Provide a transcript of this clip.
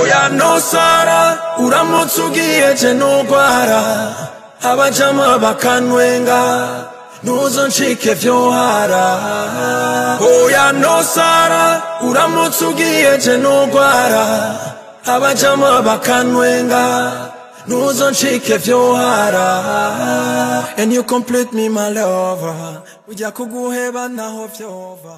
oya nosara uramutse ugiye je nugwara. Abajama bakanwenga ntuzoncike vyohara. Oya nosara uramutse ugiye je nugwara. Abajama bakanwenga ntuzoncike vyohara. And you complete me my lover. Ujya kuguheba naho vyova.